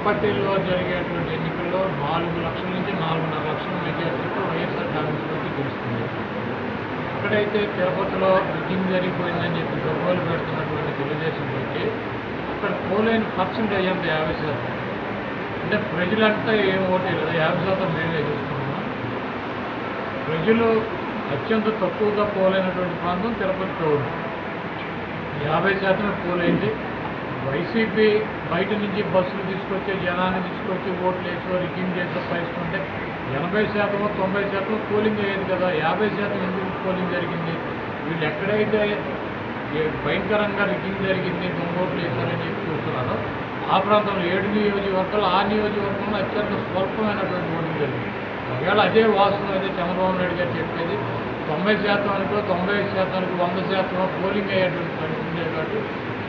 ఎర్రపట్టిలో జరిగేటువంటి ఎన్నికల్లో నాలుగు లక్షల నుంచి నాలుగున్నర లక్షల మెజార్టీతో వైఎస్ఆర్ కాంగ్రెస్ పార్టీ గెలుస్తుంది. ఎక్కడైతే తిరుపతిలో రిగ్గింగ్ జరిగిపోయిందని చెప్పి గొప్పలు పెడుతున్నటువంటి తెలుగుదేశం పార్టీ. అక్కడ పోలైన పర్సెంటేజ్ అంత యాభై శాతం. అంటే ప్రజలంతా ఏం ఓటేయలేదు యాభై శాతం మేమే చూసుకున్నాం ప్రజలు అత్యంత తక్కువగా పోలైనటువంటి ప్రాంతం తిరుపతి టౌన్ యాభై శాతమే పోలైంది. వైసీపీ బయట నుంచి బస్సులు తీసుకొచ్చి జనాన్ని తీసుకొచ్చి ఓట్లు వేసో రికింగ్ చేసో పైస్తుంటే ఎనభై శాతం తొంభై శాతం పోలింగ్ అయ్యేది కదా. యాభై శాతం ఎందుకు పోలింగ్ జరిగింది? వీళ్ళు ఎక్కడైతే భయంకరంగా రిగ్గింగ్ జరిగింది దొంగ ఓట్లు వేశారని చెప్పి చూస్తున్నారో ఆ ప్రాంతంలో ఏడు నియోజకవర్గాలు ఆ నియోజకవర్గంలో అత్యంత స్వల్పమైనటువంటి ఓటింగ్ జరిగింది. ఒకవేళ అదే వాస్తవం అయితే చంద్రబాబు నాయుడు గారు చెప్పేది తొంభై శాతం అనుకో తొంభై శాతానికి వంద శాతం పోలింగ్ అయ్యేటువంటి పరిస్థితి కాబట్టి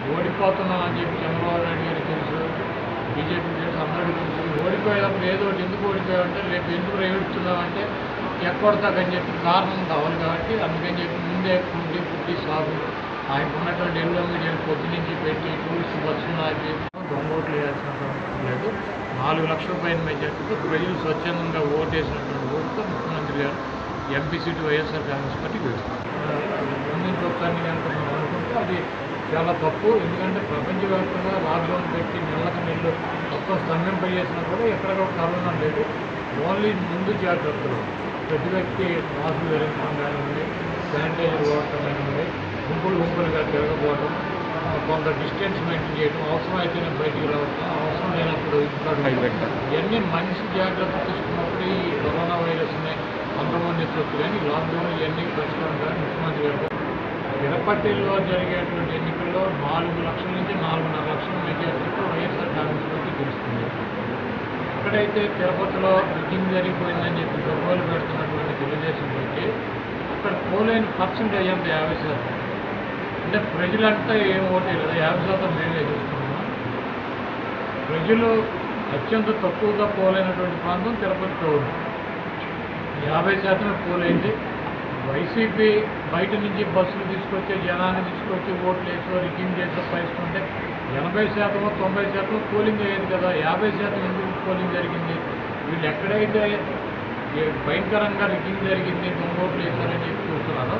ఓడిపోతున్నాం అని చెప్పి చంద్రబాబు నాయుడు గారికి తెలుసు. బీజేపీ తెలుసు అందరికీ తెలుసు. ఓడిపోయేటప్పుడు ఏదో ఒకటి ఎందుకు ఓడిపోయామంటే రేపు ఎందుకు రేగుతున్నామంటే ఎక్కడతాకని చెప్పి కారణం కావాలి కాబట్టి అందుకని చెప్పి ముందే కుంటి పుట్టి సాగు ఆయనకు ఉన్నటువంటి ఎల్లో మీడియాలు పొద్దు నుంచి పెట్టి టూరిస్ట్ బస్సులు ఆపి దొంగ ఓట్లు వేయాల్సిన లేదు. నాలుగు లక్షల పైన మెజార్టీతో ప్రజలు స్వచ్ఛందంగా ఓటేసినటువంటి ఓటుతో ముఖ్యమంత్రి గారు MP seat YSR Congress party గెలుస్తారు ముందు ఒకసారి అనుకుంటే అది చాలా తప్పు. ఎందుకంటే ప్రపంచవ్యాప్తంగా లాక్డౌన్ పెట్టి నెలకు నెలలు మొత్తం స్తంభింపజేసినా కూడా ఎక్కడ కూడా కరోనా లేదు. ఓన్లీ ముందు జాగ్రత్తలు. ప్రతి వ్యక్తి మాస్క్ ధరించడం కానివ్వండి శానిటైజర్ వాడటం కానివ్వండి గుంపులు గుంపులుగా తిరగకపోవడం కొంత డిస్టెన్స్ మెయింటైన్ చేయడం అవసరం అయితేనే బయటికి రావడం అవసరం లేనప్పుడు. ఇవన్నీ మనిషి జాగ్రత్త తీసుకున్నప్పుడు ఈ కరోనా వైరస్ని అంతమంది ఎత్తొచ్చు కానీ లాక్డౌన్ ఇవన్నీ పరిష్కారం కానీ ముఖ్యమంత్రి గారు తిరుపతిలో జరిగేటువంటి ఎన్నికల్లో నాలుగు లక్షల నుంచి నాలుగున్నర లక్షల మెజార్టీతో వైఎస్ఆర్ కాంగ్రెస్ పార్టీ గెలుస్తుంది. ఎక్కడైతే తిరుపతిలో రిగ్గింగ్ జరిగిపోయిందని చెప్పి గొప్పలు పెడుతున్నటువంటి తెలుగుదేశం పార్టీ అక్కడ పోలైన పర్సెంట్ అంత యాభై శాతం. అంటే ప్రజలంతా ఏం ఓటేయలేదు యాభై శాతం మేమే చూసుకున్నాం ప్రజలు అత్యంత తక్కువగా పోలైనటువంటి ప్రాంతం తిరుపతి టౌన్ యాభై శాతమే పోలైంది. వైసీపీ బయట నుంచి బస్సులు తీసుకొచ్చి జనాన్ని తీసుకొచ్చి ఓట్లు వేసో రిగ్గింగ్ చేసో పైస్తుంటే ఎనభై శాతం తొంభై శాతం పోలింగ్ అయ్యేది కదా. యాభై శాతం ఎందుకు పోలింగ్ జరిగింది? వీళ్ళు ఎక్కడైతే భయంకరంగా రిగ్గింగ్ జరిగింది దొంగ ఓట్లు వేశారని చెప్పి చూస్తున్నారో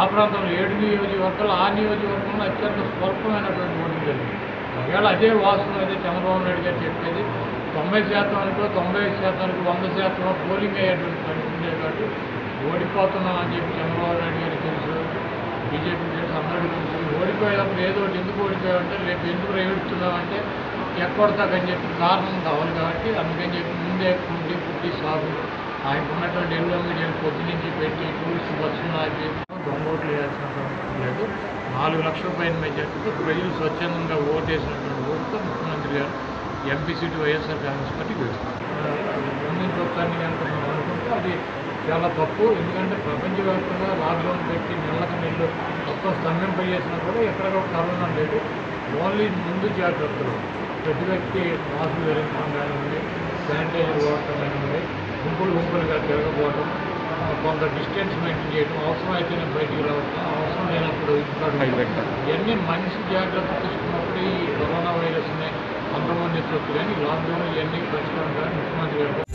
ఆ ప్రాంతంలో ఏడు నియోజకవర్గాలు ఆ నియోజకవర్గంలో అత్యంత స్వల్పమైనటువంటి ఓటింగ్ జరిగింది. ఒకవేళ అదే వాస్తవం అయితే చంద్రబాబు నాయుడు గారు చెప్పేది తొంభై శాతం తొంభై శాతానికి వంద శాతం పోలింగ్ అయ్యేటువంటి పరిస్థితి ఓడిపోతున్నామని ఓడిపోతున్నాం అని చెప్పి చంద్రబాబు నాయుడు గారికి తెలుసు. బీజేపీ తెలుసు అందరికీ తెలుసు. ఓడిపోయేటప్పుడు ఏదో ఒకటి ఎందుకు ఓడిపోయామంటే రేపు ఎందుకు రేగుతున్నామంటే ఎక్కడతాకని చెప్పి కారణం కావాలి కాబట్టి అందుకని చెప్పి ముందే పుట్టి పుట్టి సాగు. ఆయనకు ఉన్నటువంటి ఎల్లో మీడియాలు పొద్దు నుంచి పెట్టి టూరిస్ట్ బస్సులు ఆపి దొంగ ఓట్లు వేయాల్సిన లేదు. నాలుగు లక్షల పైన మెజార్టీతో ప్రజలు స్వచ్ఛందంగా ఓటేసినటువంటి ఓటుతో ముఖ్యమంత్రి గారు MP seat YSR Congress party గెలుస్తుంది ముందు ఒకసారి కనుక అనుకుంటే అది చాలా తప్పు. ఎందుకంటే ప్రపంచవ్యాప్తంగా లాక్డౌన్ పెట్టి నెలకు నెలలు మొత్తం స్తంభింపజేసినా కూడా ఎక్కడ కూడా కరోనా లేదు. ఓన్లీ ముందు జాగ్రత్తలు. ప్రతి వ్యక్తి మాస్క్ ధరించడం కానివ్వండి శానిటైజర్ వాడటం కానివ్వండి గుంపులు గుంపులుగా తిరగకపోవడం కొంత డిస్టెన్స్ మెయింటైన్ చేయడం అవసరం అయితేనే బయటికి రావడం అవసరం లేనప్పుడు ఇంట్లో. ఇవన్నీ మనిషి జాగ్రత్త తీసుకున్నప్పుడు ఈ కరోనా వైరస్ని అంతమంది ఎత్తొచ్చు కానీ లాక్డౌన్ ఇవన్నీ పరిష్కారం కానీ ముఖ్యమంత్రి గారు